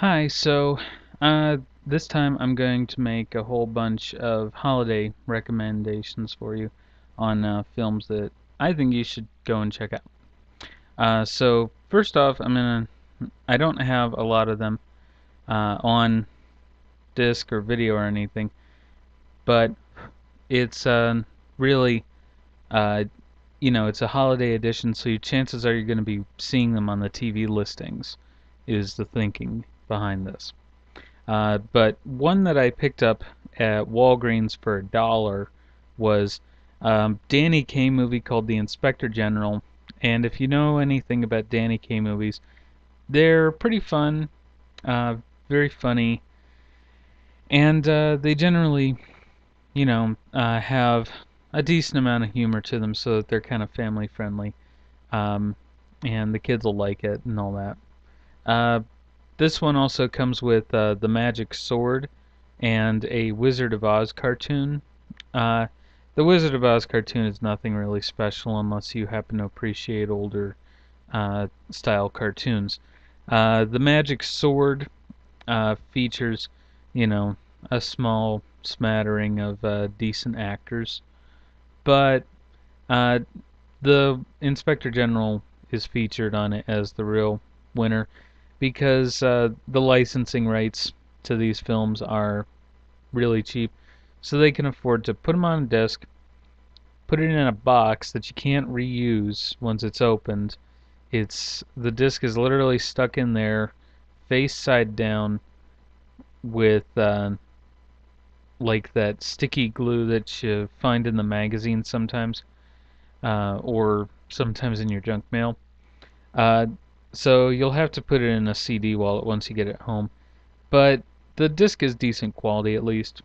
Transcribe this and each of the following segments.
Hi, so uh, this time I'm going to make a whole bunch of holiday recommendations for you on uh, films that I think you should go and check out. Uh, so first off, I'm gonna I don't have a lot of them uh, on disc or video or anything, but it's uh, really uh, you know it's a holiday edition, so your chances are you're going to be seeing them on the TV listings. Is the thinking behind this. Uh, but one that I picked up at Walgreens for a dollar was um, Danny Kaye movie called The Inspector General. And if you know anything about Danny Kaye movies, they're pretty fun, uh, very funny, and uh, they generally, you know, uh, have a decent amount of humor to them so that they're kind of family friendly. Um, and the kids will like it and all that. This one also comes with uh, the Magic Sword and a Wizard of Oz cartoon. Uh, the Wizard of Oz cartoon is nothing really special unless you happen to appreciate older uh, style cartoons. Uh, the Magic Sword uh, features, you know, a small smattering of uh, decent actors, but the Inspector General is featured on it as the real winner because uh, the licensing rights to these films are really cheap, so they can afford to put them on a disc, put it in a box that you can't reuse once it's opened. It's the disc is literally stuck in there, face side down, with uh, like that sticky glue that you find in the magazine sometimes, uh, or sometimes in your junk mail. Uh, so you'll have to put it in a CD wallet once you get it home. But the disc is decent quality at least,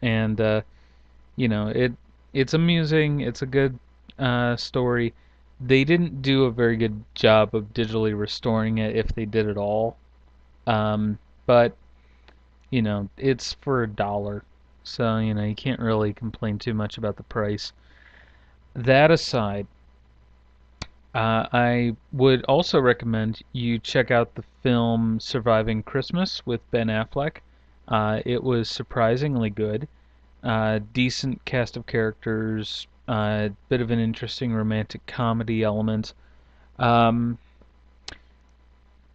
and uh, you know it it's amusing. It's a good uh, story. They didn't do a very good job of digitally restoring it, if they did at all. Um, but you know it's for a dollar, so you know you can't really complain too much about the price. That aside, uh, I would also recommend you check out the film Surviving Christmas with Ben Affleck. Uh, it was surprisingly good. Uh, decent cast of characters, a uh, bit of an interesting romantic comedy element. Um,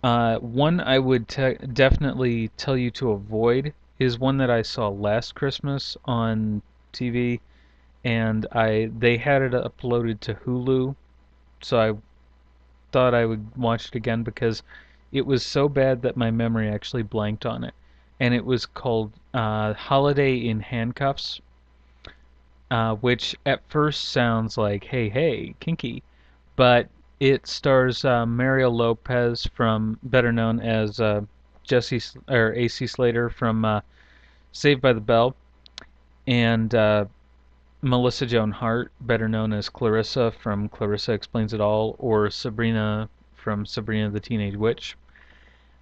uh, one I would te- definitely tell you to avoid is one that I saw last Christmas on TV, and I they had it uploaded to Hulu so I thought I would watch it again because it was so bad that my memory actually blanked on it. And it was called uh, Holiday in Handcuffs, uh, which at first sounds like, hey, hey, kinky. But it stars uh, Mario Lopez from, better known as uh, Jesse or AC Slater from uh, Saved by the Bell, and uh, Melissa Joan Hart, better known as Clarissa from Clarissa Explains It All, or Sabrina from Sabrina the Teenage Witch.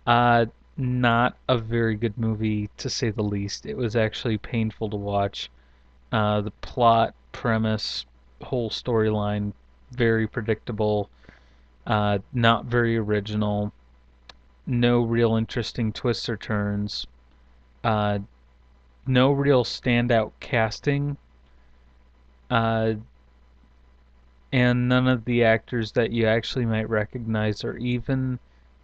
Uh, not a very good movie, to say the least. It was actually painful to watch. Uh, the plot, premise, whole storyline, very predictable, uh, not very original, no real interesting twists or turns, uh, no real standout casting uh, and none of the actors that you actually might recognize are even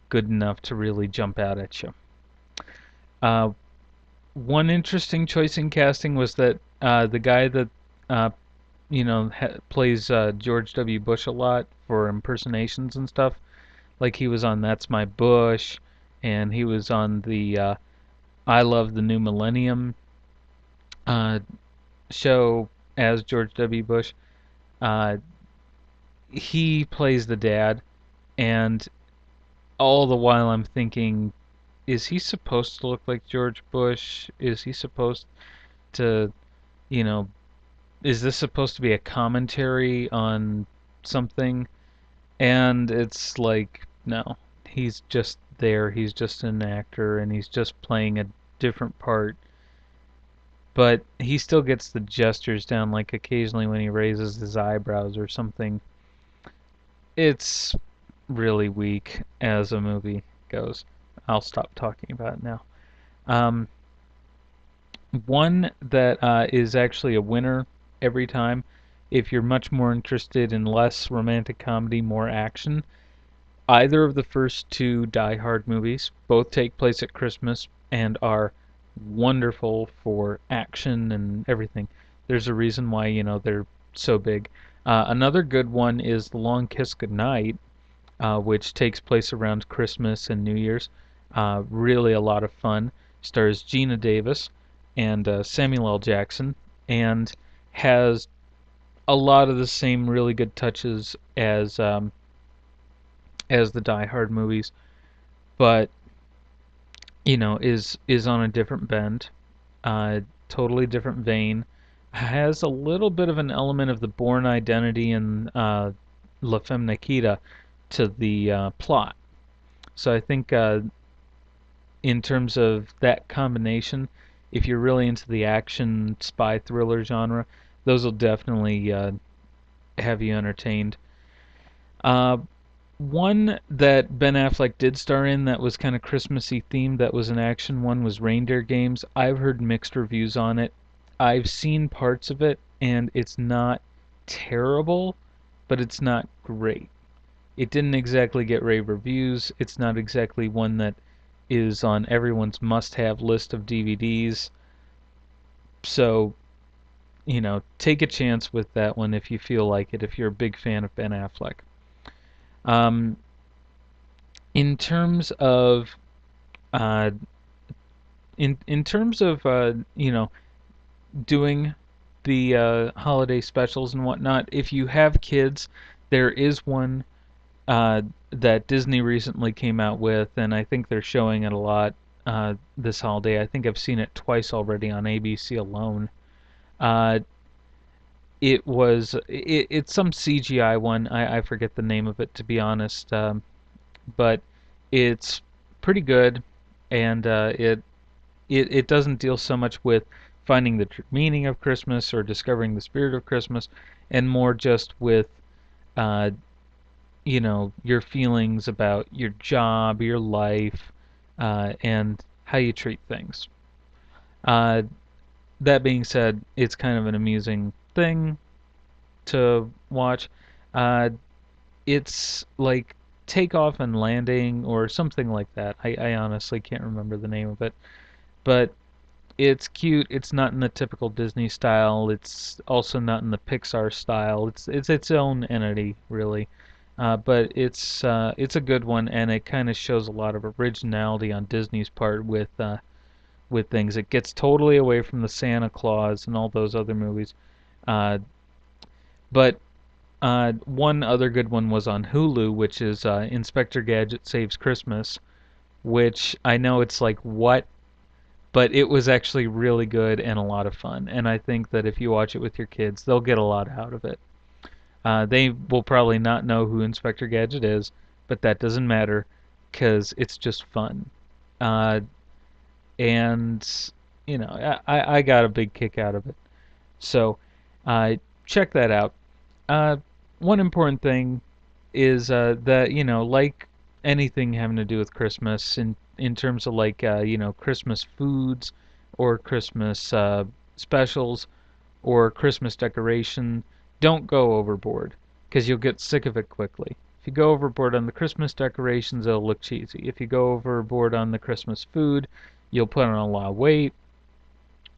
good enough to really jump out at you. Uh, one interesting choice in casting was that uh, the guy that uh, you know ha- plays uh, George W. Bush a lot for impersonations and stuff, like he was on That's My Bush, and he was on the uh, I Love the New Millennium uh, show as George W. Bush. Uh, he plays the dad, and all the while I'm thinking, is he supposed to look like George Bush? Is he supposed to, you know, is this supposed to be a commentary on something? And it's like, no, he's just there. He's just an actor, and he's just playing a different part but he still gets the gestures down like occasionally when he raises his eyebrows or something it's really weak as a movie goes I'll stop talking about it now. Um, one that uh, is actually a winner every time. If you're much more interested in less romantic comedy, more action, either of the first two Die Hard movies both take place at Christmas and are wonderful for action and everything. There's a reason why you know they're so big. Uh, another good one is The Long Kiss Goodnight, uh, which takes place around Christmas and New Year's. Uh, really a lot of fun. Stars Geena Davis and uh, Samuel L. Jackson, and has a lot of the same really good touches as um, as the Die Hard movies, but you know is is on a different bend, uh, totally different vein. Has a little bit of an element of the Bourne Identity and uh, La Femme Nikita to the uh, plot. So I think uh, in terms of that combination, if you're really into the action spy thriller genre, those will definitely uh, have you entertained. Uh, one that Ben Affleck did star in that was kind of Christmassy themed, that was an action one, was Reindeer Games. I've heard mixed reviews on it. I've seen parts of it, and it's not terrible, but it's not great. It didn't exactly get rave reviews. It's not exactly one that is on everyone's must-have list of DVDs. So, you know, take a chance with that one if you feel like it. If you're a big fan of Ben Affleck. Um, in terms of, uh, in in terms of uh, you know, doing the uh, holiday specials and whatnot, if you have kids, there is one uh, that Disney recently came out with, and I think they're showing it a lot uh, this holiday. I think I've seen it twice already on ABC alone. It was it, it's some CGI one. I, I forget the name of it to be honest, um, but it's pretty good, and uh, it it it doesn't deal so much with finding the true meaning of Christmas or discovering the spirit of Christmas, and more just with uh, you know your feelings about your job, your life, uh, and how you treat things. Uh, that being said, it's kind of an amusing thing to watch. Uh, it's like takeoff and landing or something like that. I, I honestly can't remember the name of it, but it's cute. It's not in the typical Disney style. It's also not in the Pixar style. It's it's its own entity, really. Uh, but it's uh, it's a good one, and it kind of shows a lot of originality on Disney's part with uh, with things. It gets totally away from the Santa Claus and all those other movies. Uh, but uh, one other good one was on Hulu, which is uh, Inspector Gadget Saves Christmas, which I know it's like what, but it was actually really good and a lot of fun. And I think that if you watch it with your kids, they'll get a lot out of it. Uh, they will probably not know who Inspector Gadget is, but that doesn't matter because it's just fun. Uh, and you know, I, I got a big kick out of it. So uh, check that out. Uh, one important thing is uh, that you know, like anything having to do with Christmas, in in terms of like uh, you know Christmas foods or Christmas uh, specials or Christmas decoration don't go overboard because you'll get sick of it quickly. If you go overboard on the Christmas decorations, it'll look cheesy. If you go overboard on the Christmas food, you'll put on a lot of weight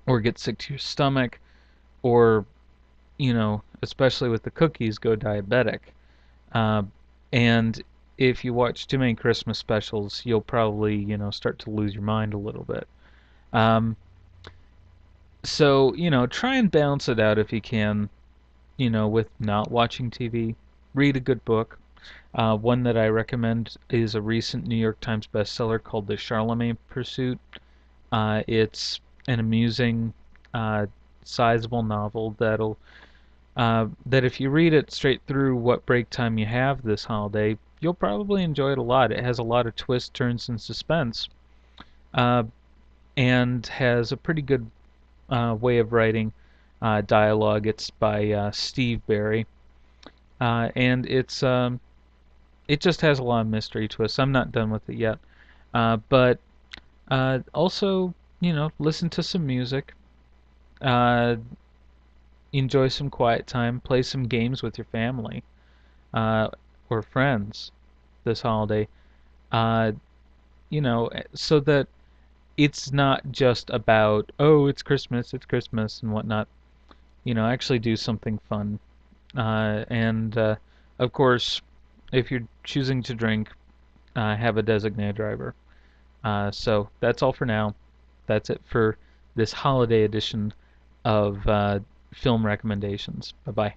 or get sick to your stomach or, you know, especially with the cookies, go diabetic. Uh, and if you watch too many Christmas specials, you'll probably, you know, start to lose your mind a little bit. Um, so, you know, try and balance it out if you can you know, with not watching TV, read a good book. Uh, one that I recommend is a recent New York Times bestseller called The Charlemagne Pursuit. Uh, it's an amusing, uh, sizable novel that'll uh, that if you read it straight through what break time you have this holiday, you'll probably enjoy it a lot. It has a lot of twists, turns, and suspense, uh, and has a pretty good uh, way of writing uh, dialogue. It's by uh, Steve Berry, uh, and it's um, it just has a lot of mystery twists. I'm not done with it yet, but also, you know, listen to some music. Enjoy some quiet time. Play some games with your family uh, or friends this holiday. Uh, you know, so that it's not just about oh, it's Christmas, it's Christmas, and whatnot. You know, actually do something fun. Uh, and uh, of course, if you're choosing to drink, uh, have a designated driver. Uh, so that's all for now. That's it for this holiday edition of film recommendations. Bye bye.